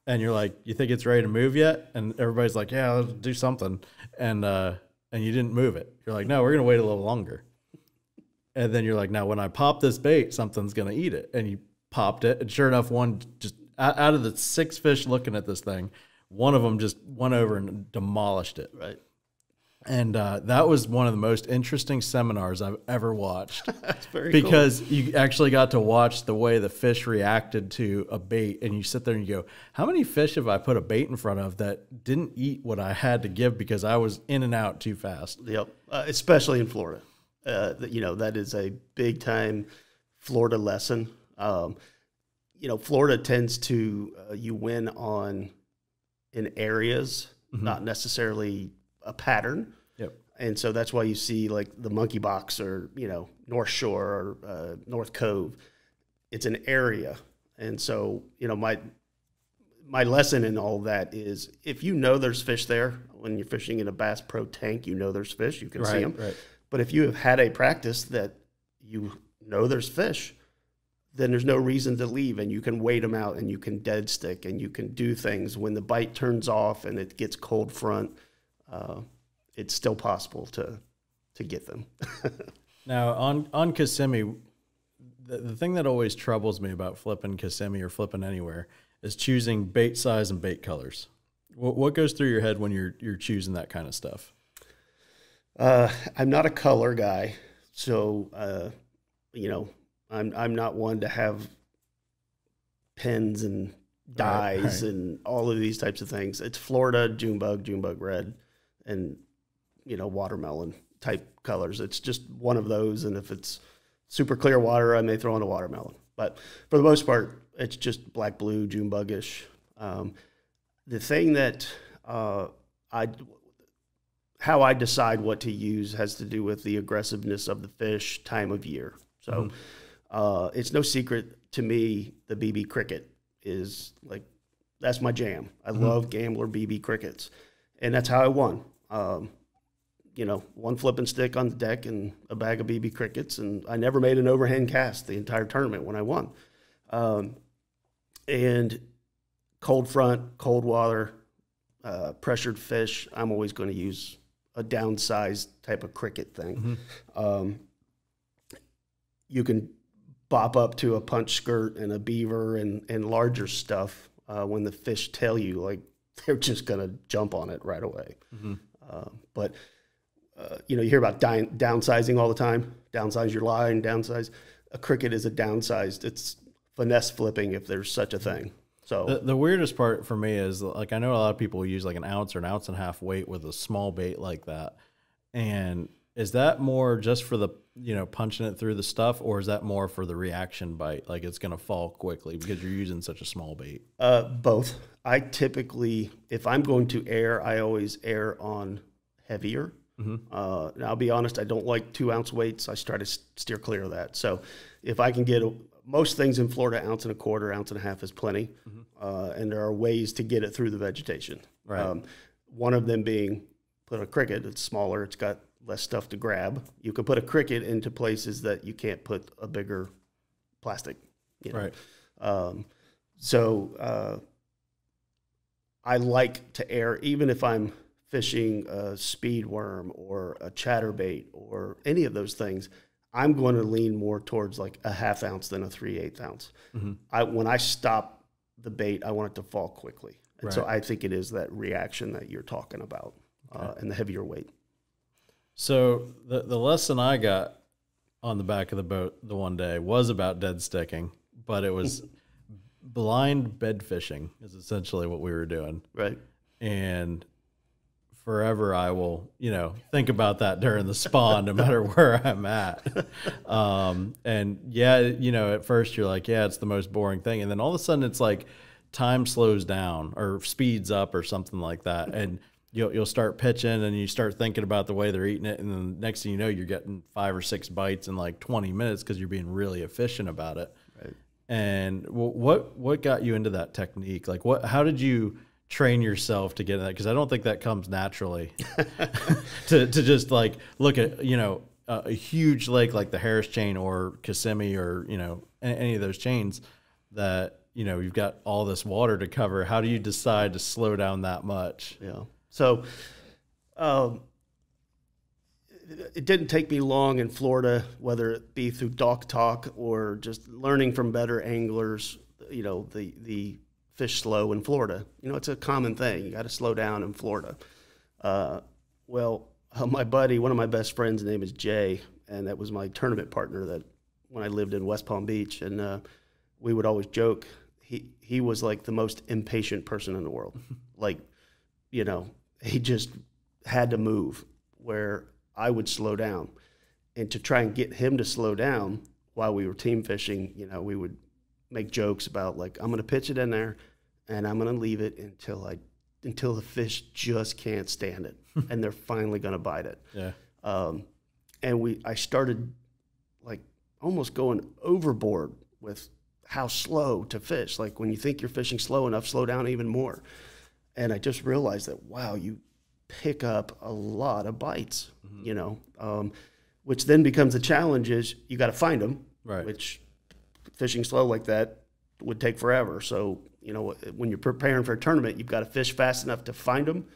And you're like, you think it's ready to move yet? And everybody's like, yeah, let's do something. And, uh, and you didn't move it. You're like, no, we're going to wait a little longer. And then you're like, now when I pop this bait, something's gonna eat it. And you popped it, and sure enough, one just out of the six fish looking at this thing, one of them just went over and demolished it. Right. And uh, that was one of the most interesting seminars I've ever watched. That's very cool. because you actually got to watch the way the fish reacted to a bait and you sit there and you go how many fish have i put a bait in front of that didn't eat what i had to give because i was in and out too fast Yep, uh, especially in Florida. Uh, you know that is a big time Florida lesson. Um, you know, Florida tends to uh, you win on in areas, not necessarily a pattern. yep. And so that's why you see like the monkey box or you know north shore or uh, north cove. It's an area. And so you know my my lesson in all that is if you know there's fish there when you're fishing in a bass pro tank you know there's fish. You can see them. right. But if you have had a practice that you know there's fish then there's no reason to leave and you can wait them out and you can dead stick and you can do things. When the bite turns off and it gets cold front uh, it's still possible to to get them. Now on on kissimmee the, the thing that always troubles me about flipping kissimmee or flipping anywhere is choosing bait size and bait colors. What, what goes through your head when you're you're choosing that kind of stuff? Uh, i'm not a color guy so uh, you know i'm i'm not one to have pens and dyes right. and all of these types of things. It's florida junebug junebug red and you know watermelon type colors. It's just one of those and if it's super clear water i may throw in a watermelon. But for the most part it's just black blue junebugish. Um, the thing that uh, i how i decide what to use has to do with the aggressiveness of the fish time of year. So uh, it's no secret to me the bb cricket is like that's my jam i love gambler bb crickets and that's how i won um, you know, one flipping stick on the deck and a bag of BB crickets, and I never made an overhand cast the entire tournament when I won. Um, and cold front, cold water, uh, pressured fish, I'm always going to use a downsized type of cricket thing. Um, you can bop up to a punch skirt and a beaver and, and larger stuff uh, when the fish tell you, like, they're just going to jump on it right away. Uh, but uh, you know, you hear about downsizing all the time. Downsize your line, downsize. A cricket is a downsized. It's finesse flipping if there's such a thing. So The, the weirdest part for me is like I know a lot of people use like an ounce or an ounce and a half weight with a small bait like that. And is that more just for the you know punching it through the stuff, or is that more for the reaction bite? Like it's gonna fall quickly because you're using such a small bait. uh, both. I typically, if I'm going to err, I always err on heavier. Uh, and I'll be honest, I don't like two ounce weights. I try to steer clear of that. So if I can get a, most things in Florida, ounce and a quarter, ounce and a half is plenty. Uh, and there are ways to get it through the vegetation. Right. Um, one of them being put a cricket. It's smaller. It's got less stuff to grab. You can put a cricket into places that you can't put a bigger plastic. You know? Right. Um, so uh, I like to err, even if I'm fishing a speed worm or a chatterbait or any of those things. I'm going to lean more towards like a half ounce than a three eighth ounce. I when I stop the bait, I want it to fall quickly, and so I think it is that reaction that you're talking about, uh, and the heavier weight. So the the lesson I got on the back of the boat the one day was about dead sticking, but it was blind bed fishing is essentially what we were doing. Right. and forever I will, you know, think about that during the spawn, no matter where I'm at. Um, and yeah, you know, at first you're like, yeah, it's the most boring thing, and then all of a sudden it's like time slows down or speeds up or something like that, and you'll you'll start pitching and you start thinking about the way they're eating it, and then next thing you know, you're getting five or six bites in like 20 minutes because you're being really efficient about it. Right. And wh- what what got you into that technique? Like, what? How did you train yourself to get in that? Because I don't think that comes naturally. to to just like look at you know a, a huge lake like the Harris chain or Kissimmee or you know any of those chains that you know you've got all this water to cover. How do you decide to slow down that much? Yeah. So, um, it- didn't take me long in Florida, whether it be through Dock Talk or just learning from better anglers. You know, the the fish slow in Florida. You know, it's a common thing. You got to slow down in Florida. Uh, well, uh, my buddy, one of my best friends' name is Jay, and that was my tournament partner that when I lived in West Palm Beach, and uh, we would always joke. He he was like the most impatient person in the world. like, you know, he just had to move where I would slow down, and to try and get him to slow down while we were team fishing, you know, we would make jokes about like I'm going to pitch it in there, and I'm going to leave it until I until the fish just can't stand it, and they're finally going to bite it. Yeah. Um, and we I started like almost going overboard with how slow to fish. Like when you think you're fishing slow enough, slow down even more. And I just realized that wow, you pick up a lot of bites, Mm-hmm. you know, um, which then becomes a challenge. Is you got to find them, Right. which fishing slow like that would take forever. So you know when you're preparing for a tournament, you've got to fish fast enough to find them,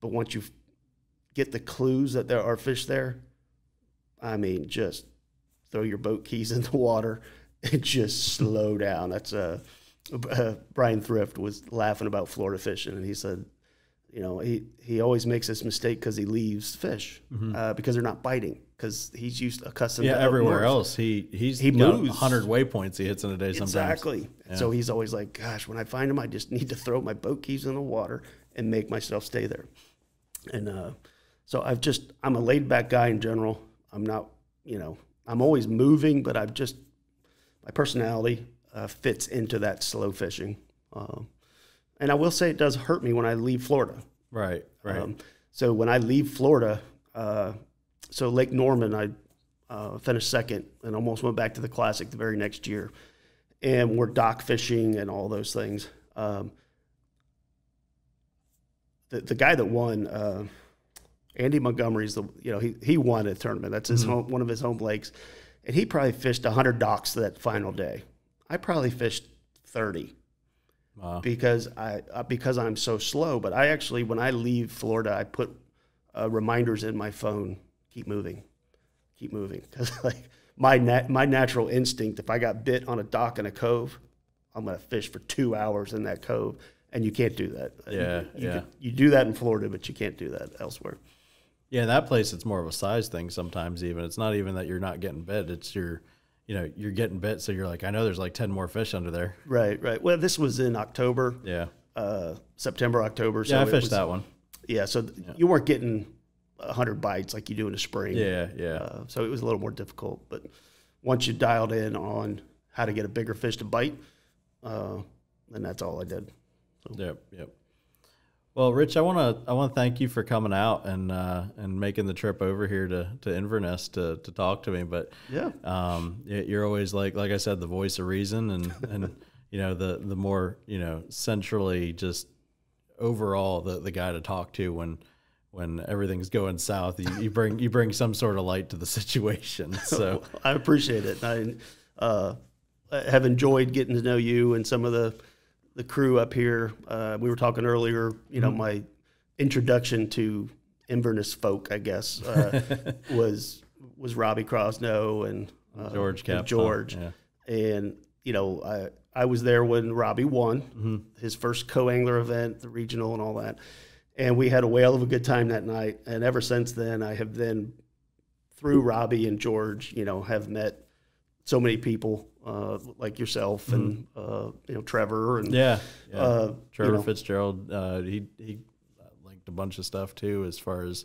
but once you get the clues that there are fish there, I mean, just throw your boat keys in the water and just slow down. That's uh, uh, Bryan Thrift was laughing about Florida fishing, and he said, you know, he, he always makes this mistake because he leaves fish uh, because they're not biting because he's used accustomed Yeah, to everywhere north. else he he's He moves. 100 waypoints he hits in a day sometimes. Exactly. So he's always like, gosh, when I find him, I just need to throw my boat keys in the water and make myself stay there. And uh, so I've just, I'm a laid back guy in general. I'm not, you know, I'm always moving, but I've just, my personality uh, fits into that slow fishing. Um, and I will say it does hurt me when I leave Florida. Right, right. Um, so when I leave Florida, uh, so Lake Norman, I uh, finished second and almost went back to the Classic the very next year. And we're dock fishing and all those things. Um, the, the guy that won, uh, Andy Montgomery's the you know he he won a tournament. That's his home, one of his home lakes, and he probably fished hundred docks that final day. I probably fished thirty Wow. because I uh, because I'm so slow. But I actually, when I leave Florida, I put uh, reminders in my phone: keep moving, keep moving. Because like my nat- my natural instinct, if I got bit on a dock in a cove, I'm gonna fish for two hours in that cove, and you can't do that. Yeah, you, yeah. could- you do that in Florida, but you can't do that elsewhere. Yeah, that place it's more of a size thing sometimes even. It's not even that you're not getting bit, it's you're you know, you're getting bit so you're like, I know there's like 10 more fish under there. Right, right. Well, this was in October, Yeah. uh, September, October. So Yeah, I fished was- that one. Yeah, so th- you weren't getting hundred bites like you do in the spring. Yeah, yeah. Uh, so it was a little more difficult. But once you dialed in on how to get a bigger fish to bite, uh, then that's all I did. Yep, yep. Well, Rich, I want to I want to thank you for coming out and uh, and making the trip over here to to Inverness to to talk to me. But Yeah. um, you're always like like I said, the voice of reason, and and you know the the more you know centrally just overall the the guy to talk to when when everything's going south. You, you bring you bring some sort of light to the situation. So I appreciate it. I uh, have enjoyed getting to know you and some of the the crew up here. Uh, we were talking earlier. You know, my introduction to Inverness folk, I guess, uh, was was Robbie Crosno and uh, George and George, yeah. and you know, I I was there when Robbie won Mm-hmm. his first co angler event, the regional, and all that. And we had a whale of a good time that night. And ever since then, I have then through Robbie and George, you know, have met so many people uh, like yourself and uh, you know Trevor and Mm-hmm. yeah, yeah. uh, Trevor you know, Fitzgerald, uh, he he linked a bunch of stuff too, as far as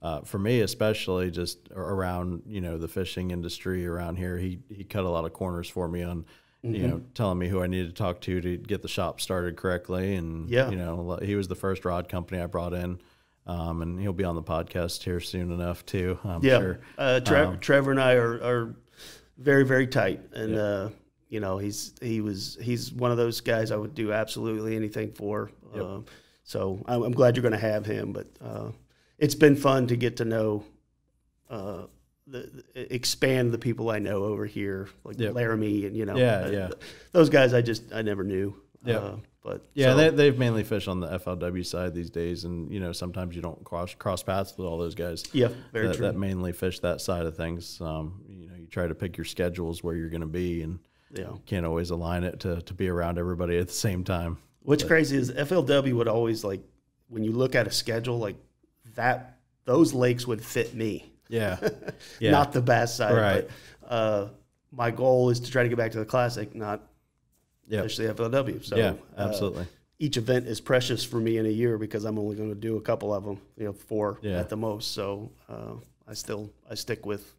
uh, for me, especially just around you know the fishing industry around here. He he cut a lot of corners for me on you Mm-hmm. know telling me who I needed to talk to to get the shop started correctly, and Yeah. you know he was the first rod company I brought in. Um, and he'll be on the podcast here soon enough too. I'm yeah. sure. Uh, Trevor, Um, Trevor and I are, are very very tight, and uh, you know he's he was he's one of those guys I would do absolutely anything for. Uh, so I'm, I'm glad you're going to have him, but uh, it's been fun to get to know. Uh, the, the- expand the people I know over here, like Yep. Laramie, and you know, Yeah, uh, yeah. those guys I just I never knew. Yep. Uh, but Yeah, so- they, they've mainly fished on the FLW side these days, and you know sometimes you don't cross cross paths with all those guys. yeah, very that, true. that mainly fish that side of things. Um, you know, you try to pick your schedules where you're going to be, and yeah. can't always align it to, to be around everybody at the same time. What's crazy is FLW would always like when you look at a schedule like that those lakes would fit me. Yeah. Yeah. Not the bass side, Right. but uh, my goal is to try to get back to the classic, not Yep. the FLW. So yeah, uh, absolutely. each event is precious for me in a year because I'm only going to do a couple of them, you know, four Yeah. at the most. So uh, I still I stick with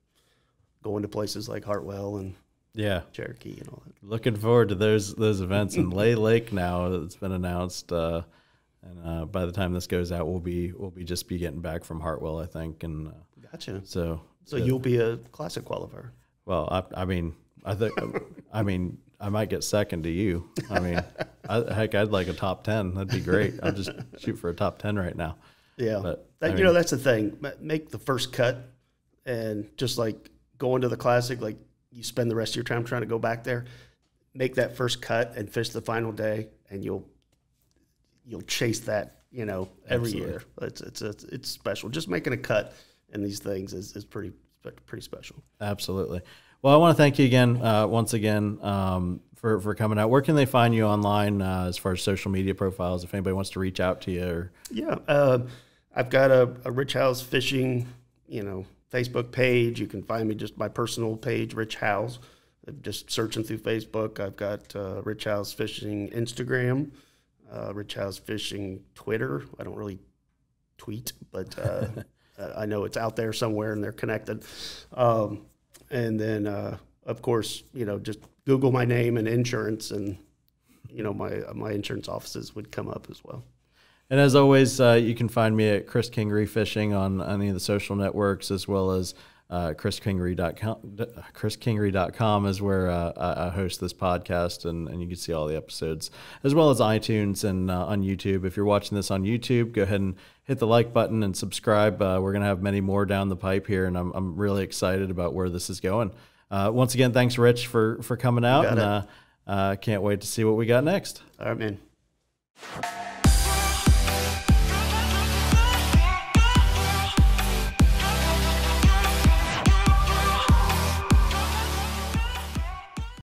going to places like Hartwell and yeah. Cherokee and all that. Looking forward to those those events in Lay Lake now. It's been announced, uh, and uh, by the time this goes out, we'll be we'll be just be getting back from Hartwell, I think, and uh, Gotcha. so So you'll be a classic qualifier. well, I, I mean, I think, I mean, I might get second to you. I mean, I, heck, I'd like a top ten. That'd be great. I'll just shoot for a top ten right now. Yeah, But, that, I you know that's the thing. Make the first cut, and just like going to the classic, like you spend the rest of your time trying to go back there. Make that first cut and fish the final day, and you'll you'll chase that. You know, every Absolutely. year. It's it's it's, it's special. Just making a cut in these things is, is pretty pretty special. Absolutely. Well, I want to thank you again, uh, once again, um, for for coming out. Where can they find you online uh, as far as social media profiles? If anybody wants to reach out to you, or Yeah, uh, I've got a, a Rich Howes Fishing, you know, Facebook page. You can find me just my personal page, Rich Howes. Just searching through Facebook. I've got uh, Rich Howes Fishing Instagram, uh, Rich Howes Fishing Twitter. I don't really tweet, but uh, uh, I know it's out there somewhere and they're connected. Um, and then, uh, of course, you know, just Google my name and insurance, and you know, my my insurance offices would come up as well. And as always, uh, you can find me at Chris Kingree Fishing on any of the social networks, as well as uh, chriskingree.com. chriskingree.com is where uh, I host this podcast, and, and you can see all the episodes, as well as iTunes and uh, on YouTube. If you're watching this on YouTube, go ahead and hit the like button and subscribe. Uh, we're going to have many more down the pipe here, and I'm, I'm really excited about where this is going. Uh, once again, thanks, Rich, for, for coming out, and I uh, uh, can't wait to see what we got next. All right, man.